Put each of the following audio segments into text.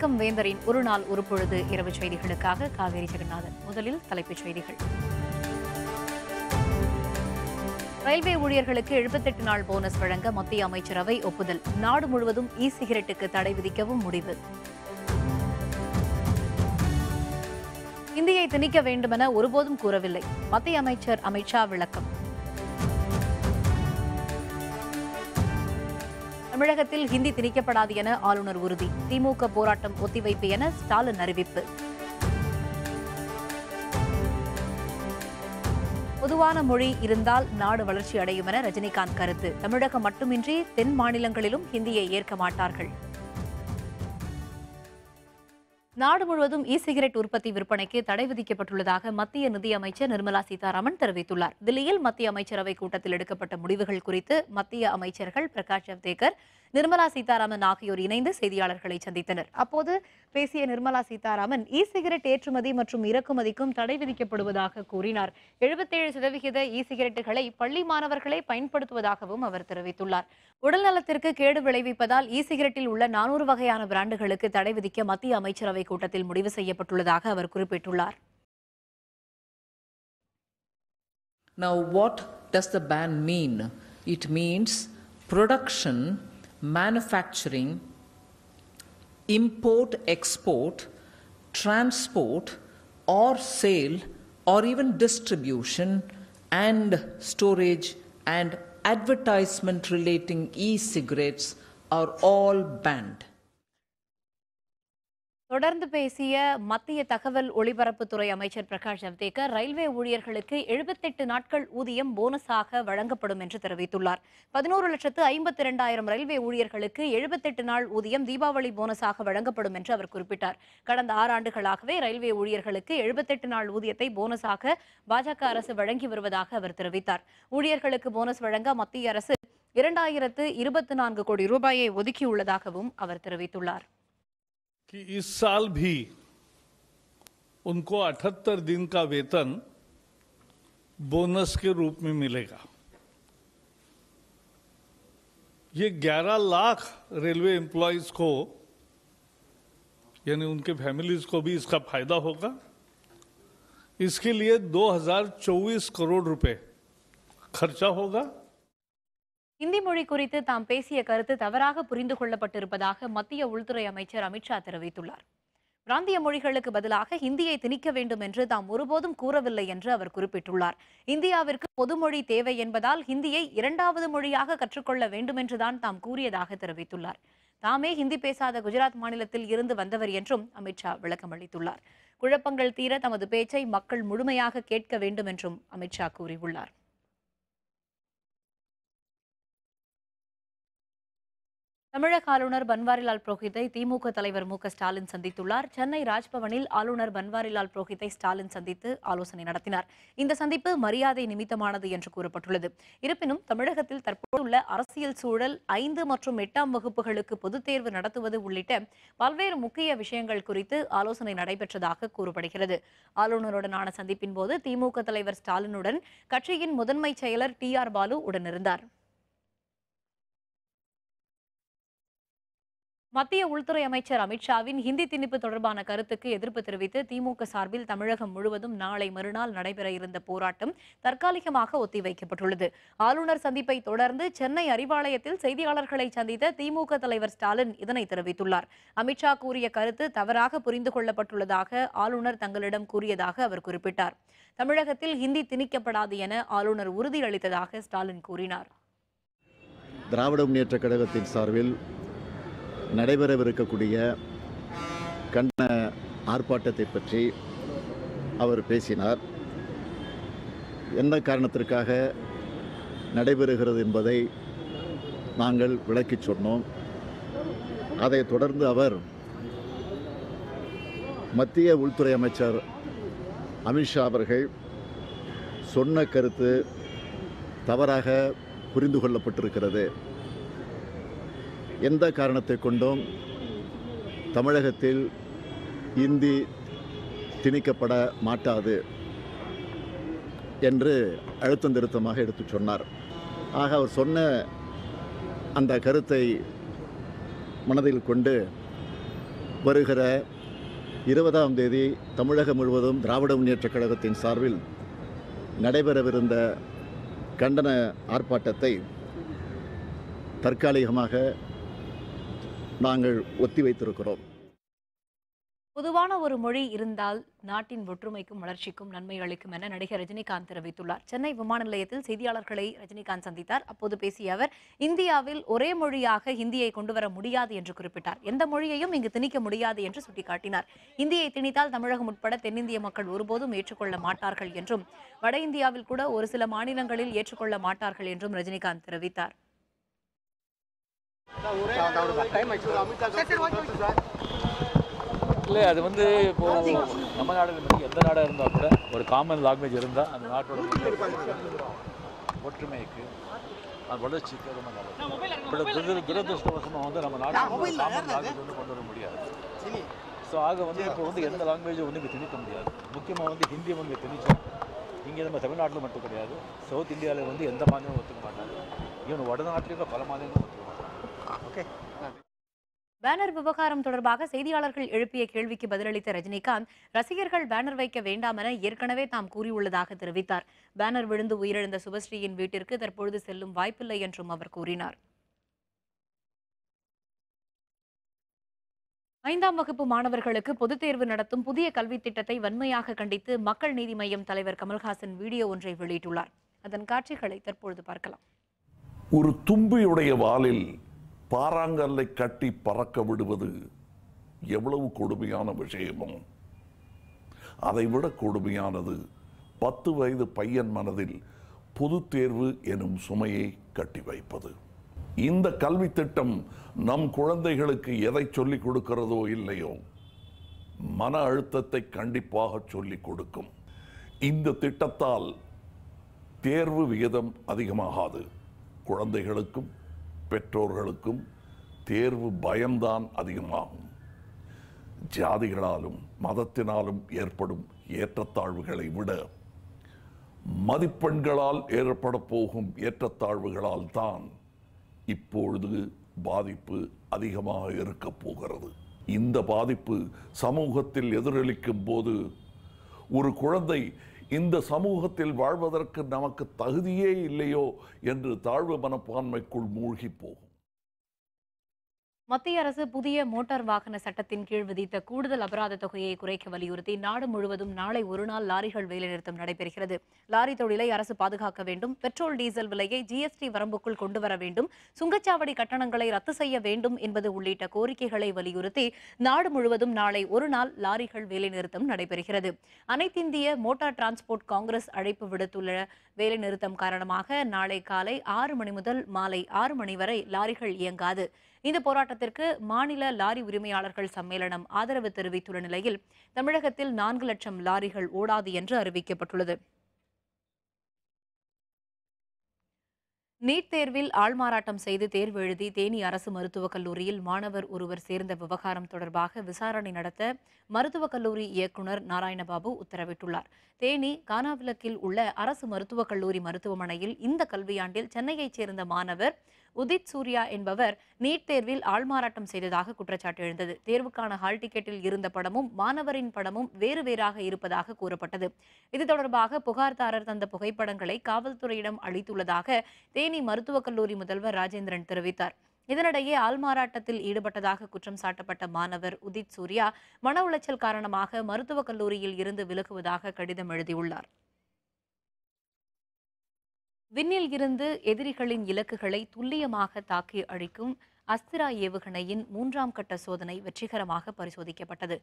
வணக்கம் வேந்தரின் ஒரு நாள் ஒரு பொழுது இரவு செய்திகளுக்காக காவேரி ஜெகநாதன். முதலில் தலைப்புச் செய்திகள். ரயில்வே ஊழியர்களுக்கு எழுபத்தெட்டு நாள் போனஸ் வழங்க மத்திய அமைச்சரவை ஒப்புதல். நாடு முழுவதும் இ சிகரெட்டுக்கு தடை விதிக்கவும் முடிவு. இந்தியை திணிக்க வேண்டுமென ஒருபோதும் கூறவில்லை. மத்திய அமைச்சர் அமித்ஷா விளக்கம். தமிழகத்தில் ஹிந்தி திணிக்கப்படாது என ஆளுநர் உறுதி. திமுக போராட்டம் ஒத்திவைப்பு என ஸ்டாலின் அறிவிப்பு. பொதுவான மொழி இருந்தால் நாடு வளர்ச்சி அடையும் என ரஜினிகாந்த் கருத்து. தமிழகம் மட்டுமின்றி தென் மாநிலங்களிலும் ஹிந்தியை ஏற்க மாட்டார்கள். நாடு முழுவதும் இ சிகரெட் உற்பத்தி விற்பனைக்கு தடை விதிக்கப்பட்டுள்ளதாக மத்திய நிதியமைச்சர் நிர்மலா சீதாராமன் தெரிவித்துள்ளார். தில்லியில் மத்திய அமைச்சரவை கூட்டத்தில் எடுக்கப்பட்ட முடிவுகள் குறித்து மத்திய அமைச்சர்கள் பிரகாஷ் ஜவ்டேகர் நிர்மலா சீதாராமன் ஆகியோர் இணைந்து செய்தியாளர்களை சந்தித்தனர். அப்போது பேசிய நிர்மலா சீதாராமன் இ சிகரெட் ஏற்றுமதி மற்றும் இறக்குமதிக்கும் தடை விதிக்கப்படுவதாக கூறினார். எழுபத்தேழு சதவிகித இ சிகரெட்டுகளை பள்ளி மாணவர்களே பயன்படுத்துவதாகவும் அவர் தெரிவித்துள்ளார். உடல் நலத்திற்கு கேடு விளைவிப்பதால் இ சிகரெட்டில் உள்ள நானூறு வகையான பிராண்டுகளுக்கு தடை விதிக்க மத்திய அமைச்சரவை கூட்டத்தில் முடிவு செய்யப்பட்டுள்ளதாக அவர் குறிப்பிட்டுள்ளார் Now, what does the ban mean? It means production, manufacturing, import, export, transport, or sale, or even distribution, and storage and advertisement relating e cigarettes are all banned. தொடர்ந்து பேசிய மத்திய தகவல் ஒலிபரப்புத்துறை அமைச்சர் பிரகாஷ் ஜவ்டேகர் ரயில்வே ஊழியர்களுக்கு எழுபத்தெட்டு நாட்கள் ஊதியம் போனஸாக வழங்கப்படும் என்று தெரிவித்துள்ளார். பதினோரு லட்சத்து ஐம்பத்தி இரண்டாயிரம் ரயில்வே ஊழியர்களுக்கு எழுபத்தெட்டு நாள் ஊதியம் தீபாவளி போனஸாக வழங்கப்படும் என்று அவர் குறிப்பிட்டார். கடந்த ஆறு ஆண்டுகளாகவே ரயில்வே ஊழியர்களுக்கு எழுபத்தெட்டு நாள் ஊதியத்தை போனஸாக பாஜக அரசு வழங்கி வருவதாக அவர் தெரிவித்தார். ஊழியர்களுக்கு போனஸ் வழங்க மத்திய அரசு இரண்டாயிரத்து இருபத்தி நான்கு கோடி ரூபாயை ஒதுக்கியுள்ளதாகவும் அவர் தெரிவித்துள்ளார். कि इस साल भी उनको 78 दिन का वेतन बोनस के रूप में मिलेगा। ये 11 लाख रेलवे एम्प्लॉयज़ को, यानी उनके फैमिलीज़ को भी इसका फ़ायदा होगा। इसके लिए 2024 करोड़ रुपए खर्चा होगा। இந்தி மொழி குறித்து தாம் பேசிய கருத்து தவறாக புரிந்து கொள்ளப்பட்டிருப்பதாக மத்திய உள்துறை அமைச்சர் அமித்ஷா தெரிவித்துள்ளார். பிராந்திய மொழிகளுக்கு பதிலாக ஹிந்தியை திணிக்க வேண்டும் என்று தாம் ஒருபோதும் கூறவில்லை என்று அவர் குறிப்பிட்டுள்ளார். இந்தியாவிற்கு பொதுமொழி தேவை என்பதால் ஹிந்தியை இரண்டாவது மொழியாக கற்றுக்கொள்ள வேண்டும் என்றுதான் தாம் கூறியதாக தெரிவித்துள்ளார். தாமே ஹிந்தி பேசாத குஜராத் மாநிலத்தில் இருந்து வந்தவர் என்றும் அமித்ஷா விளக்கமளித்துள்ளார். குழப்பங்கள் தீர தமது பேச்சை மக்கள் முழுமையாக கேட்க வேண்டும் என்றும் அமித்ஷா கூறியுள்ளார். தமிழக ஆளுநர் பன்வாரிலால் புரோஹித்தை திமுக தலைவர் மு க ஸ்டாலின் சந்தித்துள்ளார். சென்னை ராஜ்பவனில் ஆளுநர் பன்வாரிலால் புரோஹித்தை ஸ்டாலின் சந்தித்து ஆலோசனை நடத்தினார். இந்த சந்திப்பு மரியாதை நிமித்தமானது என்று கூறப்பட்டுள்ளது. இருப்பினும் தமிழகத்தில் தற்போதுள்ள அரசியல் சூழல் ஐந்து மற்றும் எட்டாம் வகுப்புகளுக்கு பொதுத் தேர்வு நடத்துவது உள்ளிட்ட பல்வேறு முக்கிய விஷயங்கள் குறித்து ஆலோசனை நடைபெற்றதாக கூறப்படுகிறது. ஆளுநருடனான சந்திப்பின் போது திமுக தலைவர் ஸ்டாலினுடன் கட்சியின் முதன்மை செயலர் டி ஆர் பாலு உடனிருந்தார். மத்திய உள்துறை அமைச்சர் அமித்ஷாவின் ஹிந்தி திணிப்பு தொடர்பான கருத்துக்கு எதிர்ப்பு தெரிவித்து திமுக சார்பில் தமிழகம் முழுவதும் நாளை மறுநாள் நடைபெற இருந்த போராட்டம் தற்காலிகமாக ஒத்திவைக்கப்பட்டுள்ளது. ஆளுநர் சந்திப்பை தொடர்ந்து சென்னை அறிவாலயத்தில் செய்தியாளர்களை சந்தித்த திமுக தலைவர் ஸ்டாலின் இதனை தெரிவித்துள்ளார். அமித்ஷா கூறிய கருத்து தவறாக புரிந்து கொள்ளப்பட்டுள்ளதாக ஆளுநர் தங்களிடம் கூறியதாக அவர் குறிப்பிட்டார். தமிழகத்தில் ஹிந்தி திணிக்கப்படாது என ஆளுநர் உறுதியளித்ததாக ஸ்டாலின் கூறினார். திராவிட முன்னேற்ற கழகத்தின் சார்பில் நடைபெறவிருக்கக்கூடிய கண்ண ஆர்ப்பாட்டத்தை பற்றி அவர் பேசினார். எந்த காரணத்திற்காக நடைபெறுகிறது என்பதை நாங்கள் விளக்கிச் சொன்னோம். அதைத் தொடர்ந்து அவர் மத்திய உள்துறை அமைச்சர் அமித்ஷா அவர்கள் சொன்ன கருத்து தவறாக புரிந்து கொள்ளப்பட்டிருக்கிறது. எந்த காரணத்தை கொண்டும் தமிழகத்தில் இந்தி திணிக்கப்பட மாட்டாது என்று அழுத்தம் திருத்தமாக எடுத்துச் சொன்னார். ஆக அவர் சொன்ன அந்த கருத்தை மனதில் கொண்டு வருகிற இருபதாம் தேதி தமிழகம் முழுவதும் திராவிட முன்னேற்றக் கழகத்தின் சார்பில் நடைபெறவிருந்த கண்டன ஆர்ப்பாட்டத்தை தற்காலிகமாக நாங்கள் ஒத்தி வைத்திருக்கிறோம். பொதுவான ஒரு மொழி இருந்தால் நாட்டின் ஒற்றுமைக்கும் வளர்ச்சிக்கும் நன்மை அளிக்கும் என நடிகர் ரஜினிகாந்த் தெரிவித்துள்ளார். சென்னை விமான நிலையத்தில் செய்தியாளர்களை ரஜினிகாந்த் சந்தித்தார். அப்போது பேசிய அவர் இந்தியாவில் ஒரே மொழியாக ஹிந்தியை கொண்டு வர முடியாது என்று குறிப்பிட்டார். எந்த மொழியையும் இங்கு திணிக்க முடியாது என்று சுட்டிக்காட்டினார். இந்தியை திணித்தால் தமிழகம் உட்பட தென்னிந்திய மக்கள் ஒருபோதும் ஏற்றுக்கொள்ள மாட்டார்கள் என்றும் வட இந்தியாவில் கூட ஒரு சில மாநிலங்களில் ஏற்றுக்கொள்ள மாட்டார்கள் என்றும் ரஜினிகாந்த் தெரிவித்தார். இல்லை அது வந்து இப்போ நம்ம நாடுகள் மட்டும் எந்த நாடாக இருந்தால் கூட ஒரு காமன் லாங்குவேஜ் இருந்தால் அந்த நாட்டோட ஒற்றுமைக்கு அது வளர்ச்சிக்கு ரொம்ப நல்லது. இப்படி துரதிருஷ்டவசமாக வந்து நம்ம நாட்டில் காமன் லாங்குவேஜ் வந்து கொண்டு வர முடியாது. ஸோ ஆக வந்து இப்போ வந்து எந்த லாங்குவேஜும் வந்து இங்கே திணிக்க முடியாது. முக்கியமாக வந்து ஹிந்தி வந்து திணிச்சோம். இங்கே நம்ம தமிழ்நாட்டில் மட்டும் கிடையாது. சவுத் இந்தியாவில் வந்து எந்த மாநிலமும் ஒத்துக்க மாட்டாங்க. ஈவன் வடநாட்டிலும் பல மாநிலங்களும் ஒத்துக்க மாட்டாங்க. ஓகே. பேனர் விவகாரம் தொடர்பாக செய்தியாளர்கள் எழுப்பிய கேள்விக்கு பதிலளித்த ரஜினிகாந்த் ரசிகர்கள் பேனர் வைக்க வேண்டாம் என ஏற்கனவே தாம் கூறியுள்ளதாக தெரிவித்தார். பேனர் விழுந்து உயிரிழந்த சுபஸ்ரீயின் வீட்டிற்கு தற்பொழுது செல்லும் வாய்ப்பில்லை என்றும் அவர் கூறினார். ஐந்தாம் வகுப்பு மாணவர்களுக்கு பொதுத் தேர்வு நடத்தும் புதிய கல்வித் திட்டத்தை வன்மையாக கண்டித்து மக்கள் நீதி மய்யம் தலைவர் கமல்ஹாசன் வீடியோ ஒன்றை வெளியிட்டுள்ளார். அதன் காட்சிகளை தற்பொழுது பார்க்கலாம். ஒரு தும்பியுடைய வாலில் பாறாங்கல்லை கட்டி பறக்க விடுவது எவ்வளவு கொடுமையான விஷயமோ. அதைவிட கொடுமையானது பத்து வயது பையன் மனதில் பொது தேர்வு எனும் சுமையை கட்டி வைப்பது. இந்த கல்வி திட்டம் நம் குழந்தைகளுக்கு எதை சொல்லிக் கொடுக்கிறதோ இல்லையோ மன அழுத்தத்தை கண்டிப்பாக சொல்லிக் கொடுக்கும். இந்த திட்டத்தால் தேர்வு விகிதம் அதிகமாகாது குழந்தைகளுக்கும் பெற்றோர்களுக்கும் தேர்வு பயம்தான் அதிகமாகும். ஜாதிகளாலும் மதத்தினாலும் ஏற்படும் ஏற்றத்தாழ்வுகளை விட மதிப்பெண்களால் ஏற்பட போகும் ஏற்றத்தாழ்வுகளால் தான் இப்பொழுது பாதிப்பு அதிகமாக இருக்கப் போகிறது. இந்த பாதிப்பு சமூகத்தில் எதிரொலிக்கும் போது ஒரு குழந்தை இந்த சமூகத்தில் வாழ்வதற்கு நமக்கு தகுதியே இல்லையோ என்று தாழ்வு மனப்பான்மைக்குள் மூழ்கி போகும். மத்திய அரசு புதிய மோட்டார் வாகன சட்டத்தின் கீழ் விதித்த கூடுதல் அபராத தொகையை குறைக்க வலியுறுத்தி நாடு முழுவதும் நாளை ஒருநாள் லாரிகள் வேலைநிறுத்தம் நடைபெறுகிறது. லாரி தொழிலை அரசு பாதுகாக்க வேண்டும். பெட்ரோல் டீசல் விலையை ஜிஎஸ்டி வரம்புக்குள் கொண்டு வர வேண்டும். சுங்கச்சாவடி கட்டணங்களை ரத்து செய்ய வேண்டும் என்பது உள்ளிட்ட கோரிக்கைகளை வலியுறுத்தி நாடு முழுவதும் நாளை ஒரு நாள் லாரிகள் வேலைநிறுத்தம் நடைபெறுகிறது. அனைத்திந்திய மோட்டார் டிரான்ஸ்போர்ட் காங்கிரஸ் அழைப்பு விடுத்துள்ள வேலைநிறுத்தம் காரணமாக நாளை காலை ஆறு மணி முதல் மாலை ஆறு மணி வரை லாரிகள் இயங்காது. இந்த போராட்டத்திற்கு மாநில லாரி உரிமையாளர்கள் சம்மேளனம் ஆதரவு தெரிவித்துள்ள நிலையில் தமிழகத்தில் நான்கு லட்சம் லாரிகள் ஓடாது என்று அறிவிக்கப்பட்டுள்ளது. நீட் தேர்வில் ஆள்மாறாட்டம் செய்து தேர்வு எழுதி தேனி அரசு மருத்துவக் கல்லூரியில் மாணவர் ஒருவர் சேர்ந்த விவகாரம் தொடர்பாக விசாரணை நடத்த மருத்துவக் கல்லூரி இயக்குனர் நாராயணபாபு உத்தரவிட்டுள்ளார். தேனி கானாவிலக்கில் உள்ள அரசு மருத்துவக் கல்லூரி மருத்துவமனையில் இந்த கல்வியாண்டில் சென்னையைச் சேர்ந்த மாணவர் உதித் சூர்யா என்பவர் நீட் தேர்வில் ஆள்மாறாட்டம் செய்ததாக குற்றச்சாட்டு எழுந்தது. தேர்வுக்கான ஹால் டிக்கெட்டில் இருந்த படமும் மாணவரின் படமும் வேறு வேறாக இருப்பதாக கூறப்பட்டது. இது தொடர்பாக புகார்தாரர் தந்த புகைப்படங்களை காவல்துறையிடம் அளித்துள்ளதாக தேனி மருத்துவக் கல்லூரி முதல்வர் ராஜேந்திரன் தெரிவித்தார். இதனிடையே ஆள்மாறாட்டத்தில் ஈடுபட்டதாக குற்றம் சாட்டப்பட்ட மாணவர் உதித் சூர்யா மன உளைச்சல் காரணமாக மருத்துவக் கல்லூரியில் இருந்து விலகுவதாக கடிதம் எழுதியுள்ளார். விண்ணில் இருந்து எதிரிகளின் இலக்குகளை துல்லியமாக தாக்கி அழிக்கும் அஸ்திரா ஏவுகணையின் மூன்றாம் கட்ட சோதனை வெற்றிகரமாக பரிசோதிக்கப்பட்டது.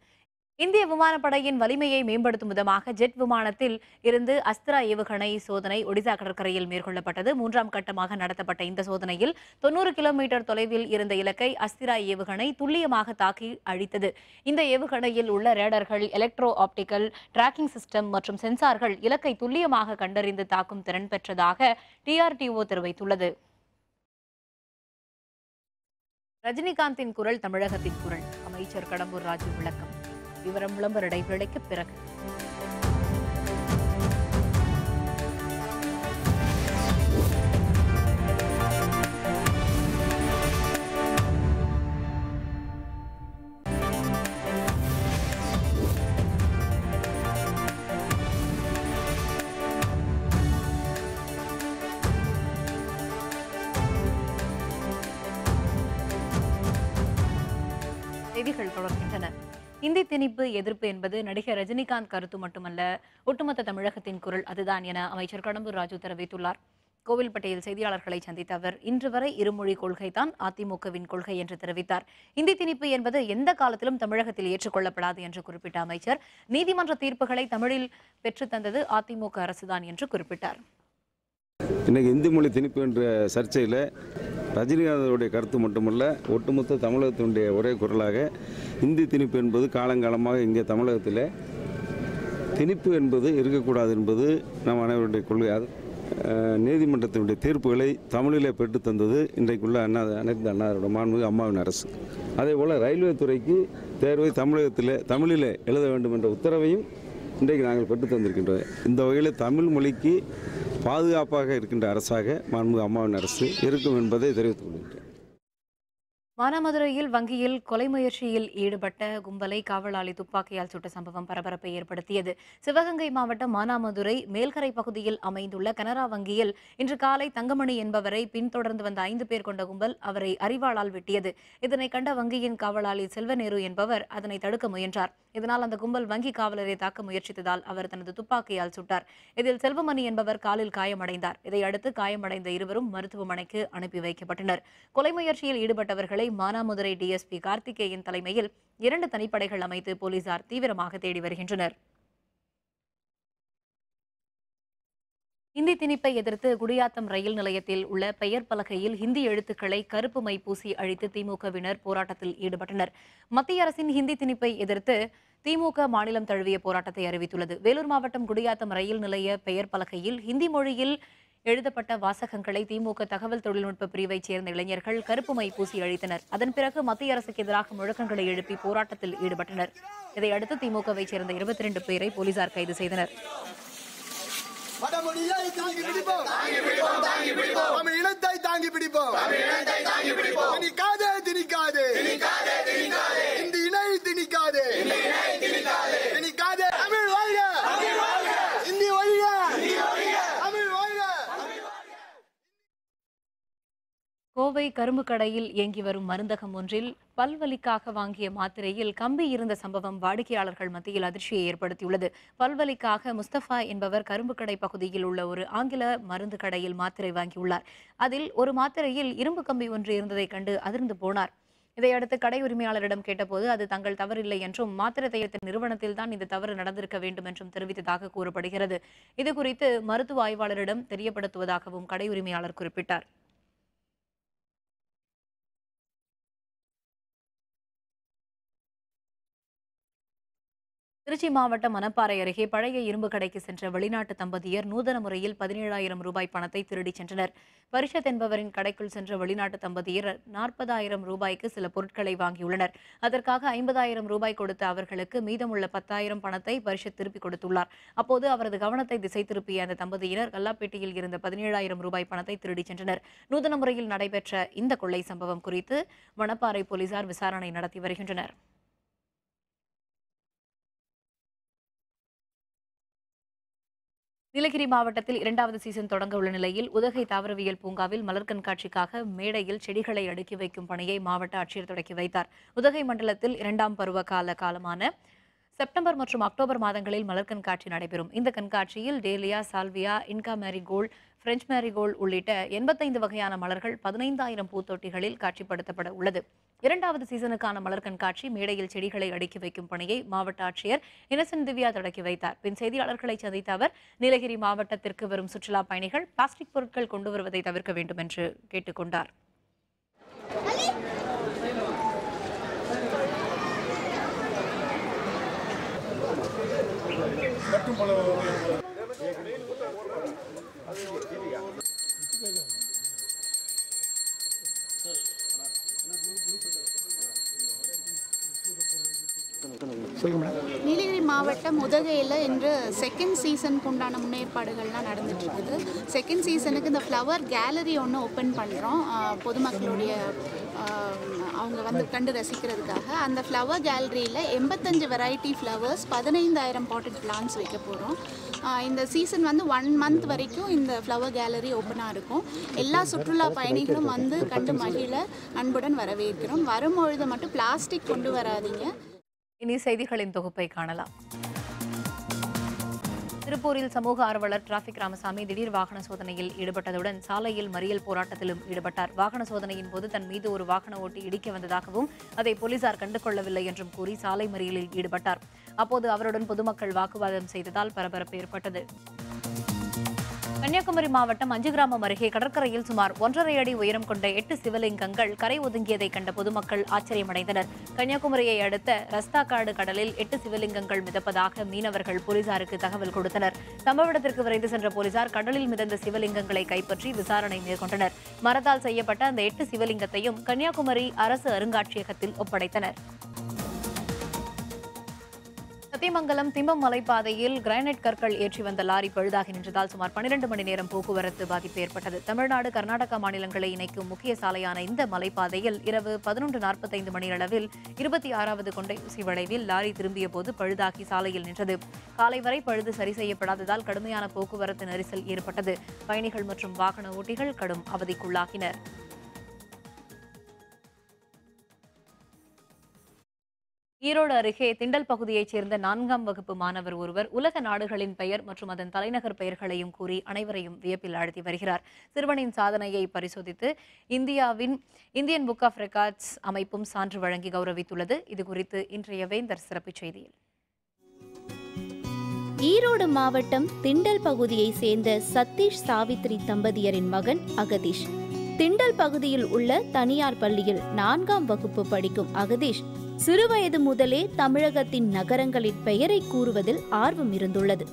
இந்திய விமானப்படையின் வலிமையை மேம்படுத்தும் விதமாக ஜெட் விமானத்தில் இருந்து அஸ்திரா ஏவுகணை சோதனை ஒடிசா கடற்கரையில் மேற்கொள்ளப்பட்டது. மூன்றாம் கட்டமாக நடத்தப்பட்ட இந்த சோதனையில் தொண்ணூறு கிலோமீட்டர் தொலைவில் இருந்த இலக்கை அஸ்திரா ஏவுகணை துல்லியமாக தாக்கி அழித்தது. இந்த ஏவுகணையில் உள்ள ரேடர்கள் எலக்ட்ரோ ஆப்டிக்கல் டிராக்கிங் சிஸ்டம் மற்றும் சென்சார்கள் இலக்கை துல்லியமாக கண்டறிந்து தாக்கும் திறன் பெற்றதாக டிஆர்டிஓ தெரிவித்துள்ளது. ரஜினிகாந்தின் குரல் தமிழகத்தின் குரல். அமைச்சர் கடம்பூர் ராஜு விளக்கம். விவரம் விளம்பர இடைவேளைக்கு பிறகு. செய்திகள் தொடர்கின்றன. இந்தி திணிப்பு எதிர்ப்பு என்பது நடிகர் ரஜினிகாந்த் கருத்து மட்டுமல்ல ஒட்டுமொத்த தமிழகத்தின் குரல் அதுதான் என அமைச்சர் கடம்பூர் ராஜு தெரிவித்துள்ளார். கோவில்பட்டியில் செய்தியாளர்களை சந்தித்த அவர் இன்று வரை இருமொழி கொள்கைதான் அதிமுகவின் கொள்கை என்று தெரிவித்தார். இந்தி திணிப்பு என்பது எந்த காலத்திலும் தமிழகத்தில் ஏற்றுக்கொள்ளப்படாது என்று குறிப்பிட்ட அமைச்சர் நீதிமன்ற தீர்ப்புகளை தமிழில் பெற்றுத்தந்தது அதிமுக அரசுதான் என்று குறிப்பிட்டார். இன்றைக்கி இந்தி மொழி திணிப்பு என்ற சர்ச்சையில் ரஜினிகாந்தருடைய கருத்து மட்டுமல்ல ஒட்டுமொத்த தமிழகத்தினுடைய ஒரே குரலாக இந்தி திணிப்பு என்பது காலங்காலமாக இங்கே தமிழகத்தில் திணிப்பு என்பது இருக்கக்கூடாது என்பது நம் அனைவருடைய கொள்கை. அது நீதிமன்றத்தினுடைய தீர்ப்புகளை தமிழிலே பெற்று தந்தது இன்றைக்குள்ள அண்ணா அனைத்து அண்ணாரோட மாண்புமிகு அம்மாவின் அரசு. அதே போல் ரயில்வே துறைக்கு தேர்வை தமிழகத்தில் தமிழில் எழுத வேண்டும் என்ற உத்தரவையும் இன்றைக்கு நாங்கள் பெற்று தந்திருக்கின்றோம். இந்த வகையில் தமிழ் மொழிக்கு பாதுகாப்பாக இருக்கின்ற அரசாக மாண்புமிகு அம்மாவின் அரசு இருக்கும் என்பதை தெரிவித்துக் கொள்கின்றேன். மானாமதுரையில் வங்கியில் கொலை முயற்சியில் ஈடுபட்ட கும்பலை காவலாளி துப்பாக்கியால் சுட்ட சம்பவம் பரபரப்பை ஏற்படுத்தியது. சிவகங்கை மாவட்டம் மானாமதுரை மேல்கரை பகுதியில் அமைந்துள்ள கனரா வங்கியில் இன்று காலை தங்கமணி என்பவரை பின்தொடர்ந்து வந்த ஐந்து பேர் கொண்ட கும்பல் அவரை அறிவாளால் வெட்டியது. இதனை கண்ட வங்கியின் காவலாளி செல்வநேரு என்பவர் அதனை தடுக்க முயன்றார். இதனால் அந்த கும்பல் வங்கி காவலரை தாக்க முயற்சித்ததால் அவர் தனது துப்பாக்கியால் சுட்டார். இதில் செல்வமணி என்பவர் காலில் காயமடைந்தார். இதையடுத்து காயமடைந்த இருவரும் மருத்துவமனைக்கு அனுப்பி வைக்கப்பட்டனர். கொலை முயற்சியில் ஈடுபட்டவர்களை மானாமதுரை டிஎஸ்பி கார்த்திகேயன் தலைமையில் இரண்டு தனிப்படைகள் அமைத்து போலீசார் தீவிரமாக தேடி வருகின்றனர். இந்தி திணிப்பை எதிர்த்து குடியாத்தம் ரயில் நிலையத்தில் உள்ள பெயர் பலகையில் ஹிந்தி எழுத்துக்களை கருப்பு மை பூசி அழித்து திமுகவினர் போராட்டத்தில் ஈடுபட்டனர். மத்திய அரசின் ஹிந்தி திணிப்பை எதிர்த்து திமுக மாநிலம் தழுவிய போராட்டத்தை அறிவித்துள்ளது. வேலூர் மாவட்டம் குடியாத்தம் ரயில் நிலைய பெயர் பலகையில் ஹிந்தி மொழியில் எழுதப்பட்ட வாசகங்களை திமுக தகவல் தொழில்நுட்ப பிரிவைச் சேர்ந்த இளைஞர்கள் கருப்பு மை பூசி அழித்தனர். அதன் பிறகு மத்திய அரசுக்கு எதிராக முழக்கங்களை எழுப்பி போராட்டத்தில் ஈடுபட்டனர். இதையடுத்து திமுகவைச் சேர்ந்த இருபத்தி ரெண்டு பேரை போலீசார் கைது செய்தனர். இனத்தை தாங்கி பிடிப்போம். கோவை கரும்பு கடையில் இயங்கி வரும் மருந்தகம் ஒன்றில் பல்வலிக்காக வாங்கிய மாத்திரையில் கம்பி இருந்த சம்பவம் வாடிக்கையாளர்கள் மத்தியில் அதிர்ச்சியை ஏற்படுத்தியுள்ளது. பல்வலிக்காக முஸ்தபா என்பவர் கரும்பு கடை பகுதியில் உள்ள ஒரு ஆங்கில மருந்து கடையில் மாத்திரை வாங்கியுள்ளார். அதில் ஒரு மாத்திரையில் இரும்பு கம்பி ஒன்று இருந்ததைக் கண்டு அதிர்ந்து போனார். இதையடுத்து கடை உரிமையாளரிடம் கேட்டபோது அது தங்கள் தவறில்லை என்றும் மாத்திரை தயத்தின் நிறுவனத்தில் தான் இந்த தவறு நடந்திருக்க வேண்டும் என்றும் தெரிவித்ததாக கூறப்படுகிறது. இது குறித்து மருத்துவ ஆய்வாளரிடம் தெரியப்படுத்துவதாகவும் கடை உரிமையாளர் குறிப்பிட்டார். திருச்சி மாவட்டம் மணப்பாறை அருகே பழைய இரும்பு கடைக்கு சென்ற வெளிநாட்டு தம்பதியர் நூதன முறையில் பதினேழாயிரம் ரூபாய் பணத்தை திருடிச் சென்றனர். பரிஷத் என்பவரின் கடைக்குள் சென்ற வெளிநாட்டு தம்பதியர் நாற்பதாயிரம் ரூபாய்க்கு சில பொருட்களை வாங்கியுள்ளனர். அதற்காக ஐம்பதாயிரம் ரூபாய் கொடுத்த அவர்களுக்கு மீதமுள்ள பத்தாயிரம் பணத்தை பரிஷத் திருப்பிக் கொடுத்துள்ளார். அப்போது அவரது கவனத்தை திசை திருப்பிய அந்த தம்பதியினர் கல்லாப்பேட்டையில் இருந்த பதினேழாயிரம் ரூபாய் பணத்தை திருடிச் சென்றனர். நூதன முறையில் நடைபெற்ற இந்த கொள்ளை சம்பவம் குறித்து மணப்பாறை போலீசார் விசாரணை நடத்தி வருகின்றனர். நீலகிரி மாவட்டத்தில் இரண்டாவது சீசன் தொடங்க உள்ள நிலையில் உதகை தாவரவியல் பூங்காவில் மலர் கண்காட்சிக்காக மேடையில் செடிகளை அடுக்கி வைக்கும் பணியை மாவட்ட ஆட்சியர் தொடக்கி வைத்தார். உதகை மண்டலத்தில் இரண்டாம் பருவ கால காலமான செப்டம்பர் மற்றும் அக்டோபர் மாதங்களில் மலர் கண்காட்சி நடைபெறும். இந்த கண்காட்சியில் dahlia salvia inca marigold French marigold உள்ளிட்ட எண்பத்தைந்து வகையான மலர்கள் பதினைந்தாயிரம் பூத்தொட்டிகளில் காட்சிப்படுத்தப்பட உள்ளது. இரண்டாவது சீசனுக்கான மலர் கண்காட்சி மேடையில் செடிகளை அடுக்கி வைக்கும் பணியை மாவட்ட ஆட்சியர் இன்னசென்ட் திவ்யா தொடக்கி வைத்தார். பின் செய்தியாளர்களை சந்தித்த அவர் நீலகிரி மாவட்டத்திற்கு வரும் சுற்றுலா பயணிகள் பிளாஸ்டிக் பொருட்கள் கொண்டு வருவதை தவிர்க்க வேண்டும் என்று கேட்டுக்கொண்டார் நீலகிரி மாவட்டம் உதகையில் இன்று செகண்ட் சீசனுக்கு உண்டான முன்னேற்பாடுகள்லாம் நடந்துட்டு இருக்குது செகண்ட் சீசனுக்கு இந்த ஃப்ளவர் கேலரி ஒன்று ஓப்பன் பண்ணுறோம் பொதுமக்களுடைய அவங்க வந்து கண்டு ரசிக்கிறதுக்காக. அந்த ஃப்ளவர் கேலரியில் எண்பத்தஞ்சு வெரைட்டி ஃப்ளவர்ஸ் பதினைந்தாயிரம் பாட்டட் பிளான்ஸ் வைக்க போகிறோம் இந்த சீசன் வந்து ஒன் மந்த் வரைக்கும் இந்த ஃப்ளவர் கேலரி ஓப்பனாக இருக்கும். எல்லா சுற்றுலா பயணிகளும் வந்து கண்டு மகிழ அன்புடன் வரவேற்கிறோம். வரும்பொழுது மட்டும் பிளாஸ்டிக் கொண்டு வராதீங்க. இனி செய்திகளின் தொகுப்பை காணலாம். திருப்பூரில் சமூக ஆர்வலர் டிராபிக் ராமசாமி திடீர் வாகன சோதனையில் ஈடுபட்டதுடன் சாலையில் மறியல் போராட்டத்திலும் ஈடுபட்டார். வாகன சோதனையின் போது தன் மீது ஒரு வாகன ஓட்டி இடிக்க வந்ததாகவும் அதை போலீசார் கண்டுகொள்ளவில்லை என்றும் கூறி சாலை மறியலில் ஈடுபட்டார். அப்போது அவருடன் பொதுமக்கள் வாக்குவாதம் செய்ததால் பரபரப்பு ஏற்பட்டது. கன்னியாகுமரி மாவட்டம் அஞ்சுகிராமம் அருகே கடற்கரையில் சுமார் ஒன்றரை அடி உயரம் கொண்ட எட்டு சிவலிங்கங்கள் கரை ஒதுங்கியதை கண்ட பொதுமக்கள் ஆச்சரியமடைந்தனர். கன்னியாகுமரியை அடுத்த ரஸ்தாக்காடு கடலில் எட்டு சிவலிங்கங்கள் மிதப்பதாக மீனவர்கள் போலீசாருக்கு தகவல் கொடுத்தனர். சம்பவ இடத்திற்கு விரைந்து சென்ற போலீசார் கடலில் மிதந்த சிவலிங்கங்களை கைப்பற்றி விசாரணை மேற்கொண்டனர். மரத்தால் செய்யப்பட்ட அந்த எட்டு சிவலிங்கத்தையும் கன்னியாகுமரி அரசு அருங்காட்சியகத்தில் ஒப்படைத்தனர். சத்தியமங்கலம் திம்பம் மலைப்பாதையில் கிரானைட் கற்கள் ஏற்றி வந்த லாரி பழுதாகி நின்றதால் சுமார் 12 மணி நேரம் போக்குவரத்து பாதிப்பு ஏற்பட்டது. தமிழ்நாடு கர்நாடகா மாநிலங்களை இணைக்கும் முக்கிய சாலையான இந்த மலைப்பாதையில் இரவு பதினொன்று நாற்பத்தைந்து மணியளவில் இருபத்தி ஆறாவது கொண்டை வளைவில் லாரி திரும்பிய போது பழுதாகி சாலையில் நின்றது. காலை வரை பழுது சரி செய்யப்படாததால் கடுமையான போக்குவரத்து நெரிசல் ஏற்பட்டது. பயணிகள் மற்றும் வாகன ஓட்டிகள் கடும் அவதிக்குள்ளாகினர். ஈரோடு அருகே திண்டல் பகுதியைச் சேர்ந்த நான்காம் வகுப்பு மாணவர் ஒருவர் உலக நாடுகளின் பெயர் மற்றும் அதன் தலைநகர் பெயர்களையும் கூறி அனைவரையும் வியப்பில் ஆழ்த்தி வருகிறார். சிறுவனின் சாதனையை பரிசோதித்து இந்தியாவின் இந்தியன் புக் ஆஃப் ரெக்கார்ட்ஸ் அமைப்பும் சான்று வழங்கி கௌரவித்துள்ளது. இது குறித்து இன்றைய வேந்தர் சிறப்புச் செய்தியில். ஈரோடு மாவட்டம் திண்டல் பகுதியை சேர்ந்த சதீஷ் சாவித்ரி தம்பதியரின் மகன் அகதீஷ். திண்டல் பகுதியில் உள்ள தனியார் பள்ளியில் நான்காம் வகுப்பு படிக்கும் அகதீஷ் சிறுவயது முதலே தமிழகத்தின் நகரங்களின் பெயரை கூறுவதில் ஆர்வம் இருந்துள்ளது.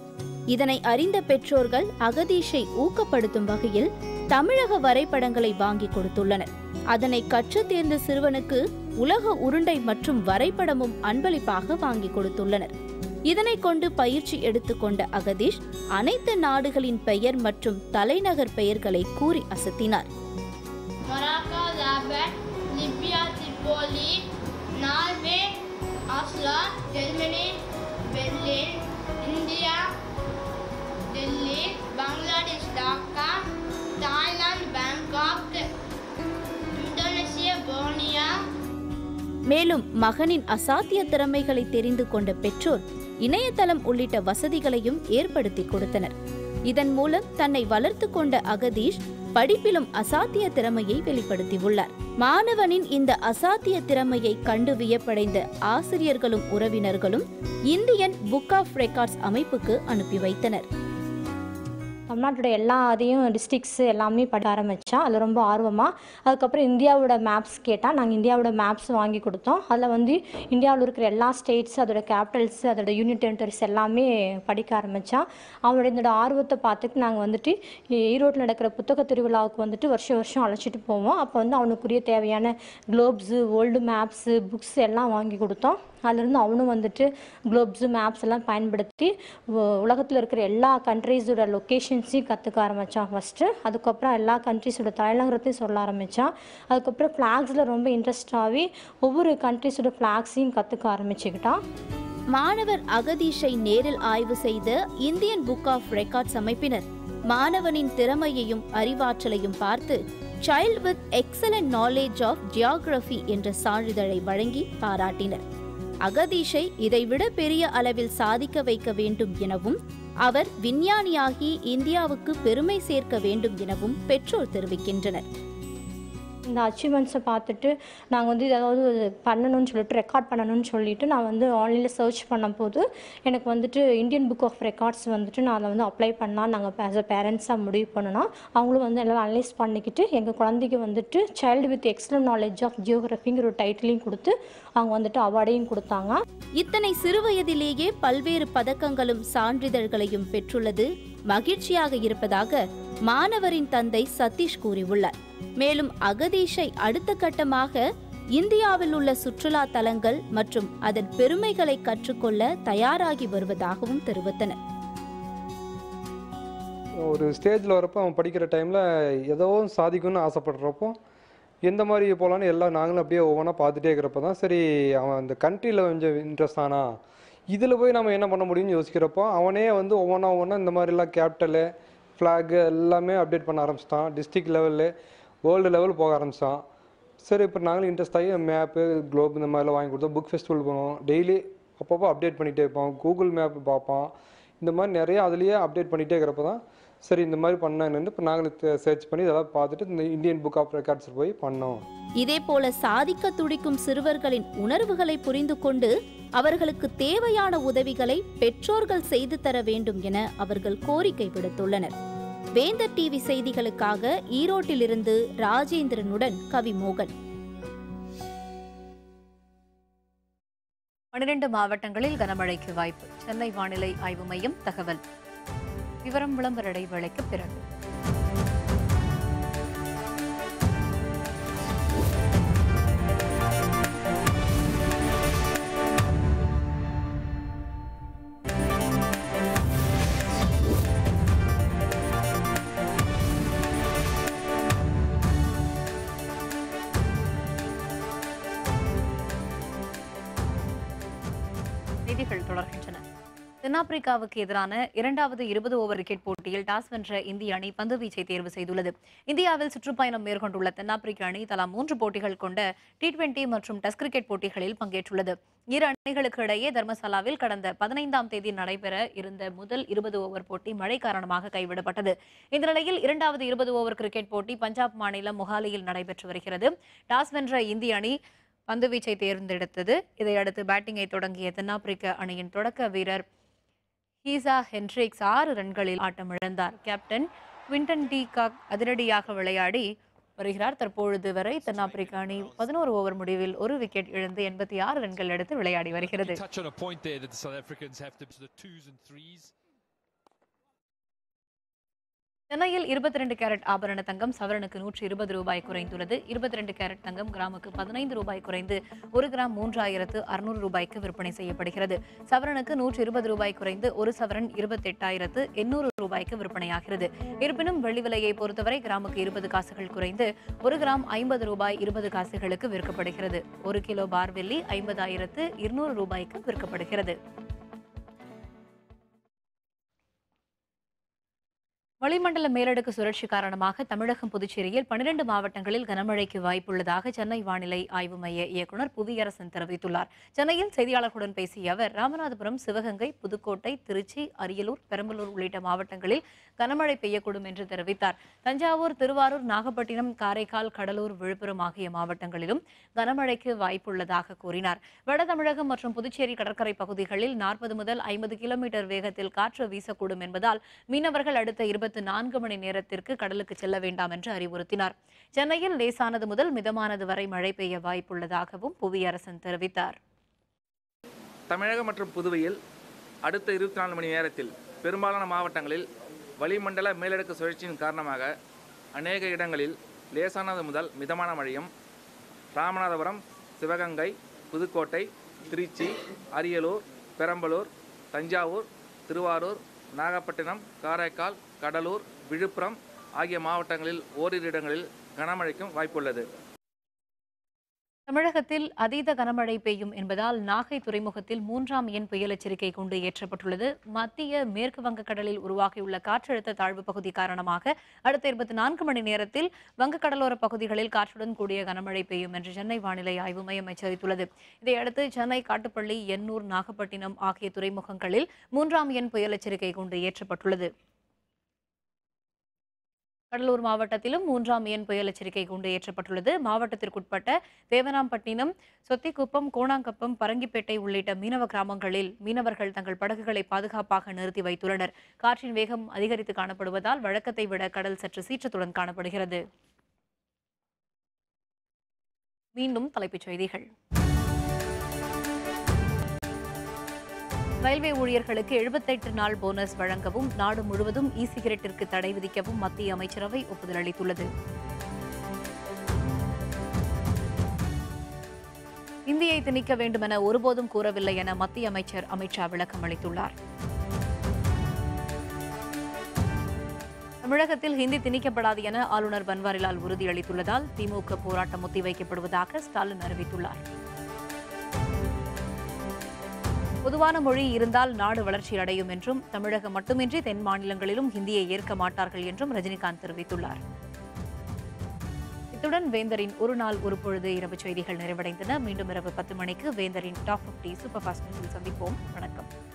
இதனை அறிந்த பெற்றோர்கள் அகதீஷை ஊக்கப்படுத்தும் வகையில் தமிழக வரைபடங்களை வாங்கி கொடுத்துள்ளனர். அதனை கற்றுத் தேர்ந்த சிறுவனுக்கு உலக உருண்டை மற்றும் வரைபடமும் அன்பளிப்பாக வாங்கி கொடுத்துள்ளனர். இதனை கொண்டு பயிற்சி எடுத்துக்கொண்ட அகதீஷ் அனைத்து நாடுகளின் பெயர் மற்றும் தலைநகர் பெயர்களை கூறி அசத்தினார். Norway Oslo Germany Berlin India Delhi Bangladesh Dhaka Thailand Bangkok Indonesia Borneo மேலும் மகனின் அசாத்திய திறமைகளை தெரிந்து கொண்ட பெற்றோர் இணையதளம் உள்ளிட்ட வசதிகளையும் ஏற்படுத்தி கொடுத்தனர் இதன் மூலம் தன்னை வளர்த்து கொண்ட அகதீஷ் படிப்பிலும் அசாத்திய திறமையை வெளிப்படுத்தியுள்ளார். மாணவனின் இந்த அசாத்திய திறமையை கண்டு வியப்படைந்த ஆசிரியர்களும் உறவினர்களும் இந்தியன் புக் ஆஃப் ரெக்கார்ட்ஸ் அமைப்புக்கு அனுப்பி வைத்தனர். தமிழ்நாட்டோட எல்லா அதையும் டிஸ்ட்ரிக்ஸ் எல்லாமே படிக்க ஆரம்பித்தான் அதில் ரொம்ப ஆர்வமாக அதுக்கப்புறம் இந்தியாவோட மேப்ஸ் கேட்டால் நாங்கள் இந்தியாவோட மேப்ஸ் வாங்கி கொடுத்தோம். அதில் வந்து இந்தியாவில் இருக்கிற எல்லா ஸ்டேட்ஸ் அதோட கேபிட்டல்ஸ் அதோட யூனிட் டெரிட்டரிஸ் எல்லாமே படிக்க ஆரம்பித்தான் அவனோட இந்த ஆர்வத்தை பார்த்துட்டு நாங்கள் வந்துட்டு ஈரோட்டில் நடக்கிற புத்தக திருவிழாவுக்கு வந்துட்டு வருஷம் வருஷம் அழைச்சிட்டு போவோம். அப்போ வந்து அவனுக்குரிய தேவையான குளோப்ஸு ஓல்டு மேப்ஸு புக்ஸ் எல்லாம் வாங்கி கொடுத்தோம். அதுலேருந்து அவனும் வந்துட்டு குளோப்ஸு மேப்ஸ் எல்லாம் பயன்படுத்தி உலகத்தில் இருக்கிற எல்லா கண்ட்ரீஸோட லொக்கேஷன்ஸையும் கற்றுக்க ஆரம்பித்தான் ஃபஸ்ட்டு அதுக்கப்புறம் எல்லா கண்ட்ரீஸோட தலைநகரத்தையும் சொல்ல ஆரம்பித்தான் அதுக்கப்புறம் ஃப்ளாக்ஸில் ரொம்ப இன்ட்ரெஸ்ட் ஆகி ஒவ்வொரு கண்ட்ரீஸோட ஃப்ளாக்ஸையும் கற்றுக்க ஆரம்பிச்சுக்கிட்டான். மாணவர் அகதீஷை நேரில் ஆய்வு செய்த இந்தியன் புக் ஆஃப் ரெக்கார்ட்ஸ் அமைப்பினர் மாணவனின் திறமையையும் அறிவாற்றலையும் பார்த்து child with excellent knowledge of geography என்ற சான்றிதழை வழங்கி பாராட்டினர். அகதீஷை இதைவிட பெரிய அளவில் சாதிக்க வைக்க வேண்டும் எனவும் அவர் விஞ்ஞானியாகி இந்தியாவுக்கு பெருமை சேர்க்க வேண்டும் எனவும் பெற்றோர் தெரிவிக்கின்றனர். இந்த அச்சீவ்மெண்ட்ஸை பார்த்துட்டு நாங்கள் வந்து ஏதாவது பண்ணணும்னு சொல்லிட்டு ரெக்கார்ட் பண்ணணும்னு சொல்லிட்டு நான் வந்து ஆன்லைனில் சர்ச் பண்ணும்போது எனக்கு வந்துட்டு இந்தியன் புக் ஆஃப் ரெக்கார்ட்ஸ் வந்துட்டு நான் அதை வந்து அப்ளை பண்ணால் நாங்கள் ஆஸ் அ பேரண்ட்ஸாக முடிவு பண்ணோன்னா அவங்களும் வந்து எல்லாம் அனலைஸ் பண்ணிக்கிட்டு எங்கள் குழந்தைக்கு வந்துட்டு child with excellent knowledge of ஜியோகிராஃபிங்கிற ஒரு டைட்டிலையும் கொடுத்து அவங்க வந்துட்டு அவார்டையும் கொடுத்தாங்க. இத்தனை சிறுவயதிலேயே பல்வேறு பதக்கங்களும் சான்றிதழ்களையும் பெற்றுள்ளது. மகிழ்ச்சியாக இருப்பதாக மாணவரின் தந்தை சதீஷ் கூறியுள்ளார். மேலும் அகதீஷை அடுத்த கட்டமாக இந்தியாவில் உள்ள சுற்றுலா தலங்கள் மற்றும் அதன் பெருமைகளை கற்றுக்கொள்ள தயாராகி வருவதாகவும் தெரிவித்தனர் ஒரு ஸ்டேஜில் வரப்போ அவன் படிக்கிற டைமில் ஏதோ சாதிக்கணும்னு ஆசைப்படுறப்போ எந்த மாதிரி போகலான்னு எல்லாம் நாங்களும் அப்படியே ஒவ்வொன்றா பார்த்துட்டே இருக்கிறப்ப தான் சரி அவன் அந்த கண்ட்ரியில் கொஞ்சம் இன்ட்ரெஸ்ட் ஆனா இதில் போய் நம்ம என்ன பண்ண முடியும்னு யோசிக்கிறப்போ அவனே வந்து ஒவ்வொன்றா ஒவ்வொன்றா இந்த மாதிரிலாம் கேபிட்டலு ஃப்ளாகு எல்லாமே அப்டேட் பண்ண ஆரம்பிச்சிட்டான். டிஸ்ட்ரிக்ட் லெவலில் வேர்ல்டு லெவல் போக ஆரம்பித்தோம் சரி இப்போ நாங்களும் இன்ட்ரெஸ்ட் ஆகி மேப்பு குளோப் இந்த மாதிரிலாம் வாங்கி கொடுத்தோம். புக் ஃபெஸ்டிவல் போனோம். டெய்லி அப்பப்போ அப்டேட் பண்ணிகிட்டே இருப்போம். கூகுள் மேப் பார்ப்போம். இந்த மாதிரி நிறைய அதுலேயே அப்டேட் பண்ணிகிட்டே இருக்கிறப்ப தான் சரி இந்த மாதிரி பண்ணாங்கன்னு இப்போ நாங்களும் சர்ச் பண்ணி இதெல்லாம் பார்த்துட்டு இந்த இந்தியன் புக் ஆஃப் ரெக்கார்ட்ஸ் போய் பண்ணோம். இதே போல சாதிக்க துடிக்கும் சிறுவர்களின் உணர்வுகளை புரிந்து கொண்டு அவர்களுக்கு தேவையான உதவிகளை பெற்றோர்கள் செய்து தர வேண்டும் என அவர்கள் கோரிக்கை விடுத்துள்ளனர். வேந்தர் டிவி செய்திகளுக்காக ஈரோட்டிலிருந்து ராஜேந்திரனுடன் கவிமோகன் பனிரெண்டு மாவட்டங்களில் கனமழைக்கு வாய்ப்பு. சென்னை வானிலை ஆய்வு மையம் தகவல். விவரம் விளம்பர இடைவேளைக்கு பிறகு. தென்னாப்பிரிக்காவுக்கு எதிரான இரண்டாவது இருபது ஓவர் கிரிக்கெட் போட்டியில் டாஸ் வென்ற இந்திய அணி பந்து வீச்சை தேர்வு செய்துள்ளது. இந்தியாவில் சுற்றுப்பயணம் மேற்கொண்டுள்ள தென்னாப்பிரிக்க அணி தலா மூன்று போட்டிகள் கொண்ட டி டுவெண்டி மற்றும் டெஸ்ட் கிரிக்கெட் போட்டிகளில் பங்கேற்றுள்ளது. இரு அணிகளுக்கு இடையே தர்மசாலாவில் கடந்த பதினைந்தாம் தேதி நடைபெற இருந்த முதல் இருபது ஓவர் போட்டி மழை காரணமாக கைவிடப்பட்டது. இந்த நிலையில் இரண்டாவது இருபது ஓவர் கிரிக்கெட் போட்டி பஞ்சாப் மாநிலம் மொஹாலியில் நடைபெற்று வருகிறது. டாஸ் வென்ற இந்திய அணி பந்துவீச்சை தேர்ந்தெடுத்தது. இதையடுத்து பேட்டிங்கை தொடங்கிய தென்னாப்பிரிக்க அணியின் தொடக்க வீரர் ஹீசா ஹென்ட்ரிக்ஸ் ஆறு ரன்களில் ஆட்டமிழந்தார் கேப்டன் குவிண்டன் டி காக் அதிரடியாக விளையாடி வருகிறார். தற்பொழுது வரை தென்னாப்பிரிக்க அணி பதினோரு ஓவர் முடிவில் ஒரு விக்கெட் இழந்து எண்பத்தி ஆறு ரன்கள் எடுத்து விளையாடி வருகிறது. சென்னையில் இருபத்தி ரெண்டு கேரட் ஆபரண தங்கம் சவரனுக்கு நூற்றி இருபது ரூபாய் குறைந்துள்ளது. இருபத்தி ரெண்டு கேரட் தங்கம் கிராமுக்கு பதினைந்து ரூபாய் குறைந்து ஒரு கிராம் மூன்றாயிரத்து அறுநூறு ரூபாய்க்கு விற்பனை செய்யப்படுகிறது. சவரனுக்கு நூற்றி இருபது ரூபாய் குறைந்து ஒரு சவரன் இருபத்தெட்டாயிரத்து எண்ணூறு ரூபாய்க்கு விற்பனையாகிறது. இருப்பினும் வெள்ளி விலையை பொறுத்தவரை கிராமுக்கு இருபது காசுகள் குறைந்து ஒரு கிராம் ஐம்பது ரூபாய் இருபது காசுகளுக்கு விற்கப்படுகிறது. ஒரு கிலோ பார் வெள்ளி ஐம்பதாயிரத்து இருநூறு ரூபாய்க்கு விற்கப்படுகிறது. வளிமண்டல மேலடுக்கு சுழற்சி காரணமாக தமிழகம் புதுச்சேரியில் பனிரெண்டு மாவட்டங்களில் கனமழைக்கு வாய்ப்புள்ளதாக சென்னை வானிலை ஆய்வு மைய இயக்குநர் புவியரசன் தெரிவித்துள்ளார். சென்னையில் செய்தியாளர்களுடன் பேசிய அவர் ராமநாதபுரம் சிவகங்கை புதுக்கோட்டை திருச்சி அரியலூர் பெரம்பலூர் உள்ளிட்ட மாவட்டங்களில் கனமழை பெய்யக்கூடும் என்று தெரிவித்தார். தஞ்சாவூர் திருவாரூர் நாகப்பட்டினம் காரைக்கால் கடலூர் விழுப்புரம் ஆகிய மாவட்டங்களிலும் கனமழைக்கு வாய்ப்புள்ளதாக கூறினார். வட தமிழகம் மற்றும் புதுச்சேரி கடற்கரை பகுதிகளில் நாற்பது முதல் ஐம்பது கிலோமீட்டர் வேகத்தில் காற்று வீசக்கூடும் என்பதால் மீனவர்கள் அடுத்த இருபத்தி நான்கு மணி நேரத்திற்கு கடலுக்கு செல்ல வேண்டாம் என்று அறிவுறுத்தினார். சென்னையில் லேசானது முதல் மிதமானது வரை மழை பெய்ய வாய்ப்புள்ளதாகவும் புவியரசன் தெரிவித்தார். தமிழகம் மற்றும் புதுவையில் அடுத்த இருபத்தி நாலு மணி நேரத்தில் பெரும்பாலான மாவட்டங்களில் வளிமண்டல மேலடுக்கு சுழற்சியின் காரணமாக அநேக இடங்களில் லேசானது முதல் மிதமான மழையும் ராமநாதபுரம் சிவகங்கை புதுக்கோட்டை திருச்சி அரியலூர் பெரம்பலூர் தஞ்சாவூர் திருவாரூர் நாகப்பட்டினம் காரைக்கால் கடலூர் விழுப்புரம் ஆகிய மாவட்டங்களில் ஓரிரு இடங்களில் கனமழைக்கும் வாய்ப்புள்ளது. தமிழகத்தில் அதீத கனமழை பெய்யும் என்பதால் நாகை துறைமுகத்தில் மூன்றாம் எண் புயல் எச்சரிக்கை கொண்டு ஏற்றப்பட்டுள்ளது. மத்திய மேற்கு வங்கக்கடலில் உருவாகியுள்ள காற்றழுத்த தாழ்வு பகுதி காரணமாக அடுத்த இருபத்தி நான்கு மணி நேரத்தில் வங்கக்கடலோர பகுதிகளில் காற்றுடன் கூடிய கனமழை பெய்யும் என்று சென்னை வானிலை ஆய்வு மையம் எச்சரித்துள்ளது. இதையடுத்து சென்னை காட்டுப்பள்ளி எண்ணூர் நாகப்பட்டினம் ஆகிய துறைமுகங்களில் மூன்றாம் எண் புயல் எச்சரிக்கை கொண்டு ஏற்றப்பட்டுள்ளது. கடலூர் மாவட்டத்திலும் மூன்றாம் எண் புயல் எச்சரிக்கை கூண்டு ஏற்றப்பட்டுள்ளது. மாவட்டத்திற்குட்பட்ட தேவனாம்பட்டினம் சொத்திக்குப்பம் கோணாங்கப்பம் பரங்கிப்பேட்டை உள்ளிட்ட மீனவ கிராமங்களில் மீனவர்கள் தங்கள் படகுகளை பாதுகாப்பாக நிறுத்தி வைத்துள்ளனர். காற்றின் வேகம் அதிகரித்து காணப்படுவதால் வழக்கத்தை விட கடல் சற்று சீற்றத்துடன் காணப்படுகிறது. மீண்டும் தலைப்புச் செய்திகள். ரயில்வே ஊழியர்களுக்கு எழுபத்தெட்டு நாள் போனஸ் வழங்கவும் நாடு முழுவதும் இ சிகரெட்டிற்கு தடை விதிக்கவும் மத்திய அமைச்சரவை ஒப்புதல் அளித்துள்ளது. இந்தியை திணிக்க வேண்டுமென ஒருபோதும் கூறவில்லை என மத்திய அமைச்சர் அமித்ஷா விளக்கம் அளித்துள்ளார். தமிழகத்தில் ஹிந்தி திணிக்கப்படாது என ஆளுநர் பன்வாரிலால் உறுதியளித்துள்ளதால் திமுக போராட்டம் ஒத்திவைக்கப்படுவதாக ஸ்டாலின் அறிவித்துள்ளார். பொதுவான மொழி இருந்தால் நாடு வளர்ச்சி அடையும் என்றும் தமிழகம் மட்டுமின்றி தென் மாநிலங்களிலும் ஹிந்தியை ஏற்க மாட்டார்கள் என்றும் ரஜினிகாந்த் தெரிவித்துள்ளார். இத்துடன் வேந்தரின் ஒரு நாள் ஒரு பொழுது இரவு செய்திகள் நிறைவடைந்தன. மீண்டும் இரவு பத்து மணிக்கு வேந்தரின் டாப் பிப்டி சூப்பர் ஃபாஸ்ட் நியூஸில் சந்திப்போம். வணக்கம்.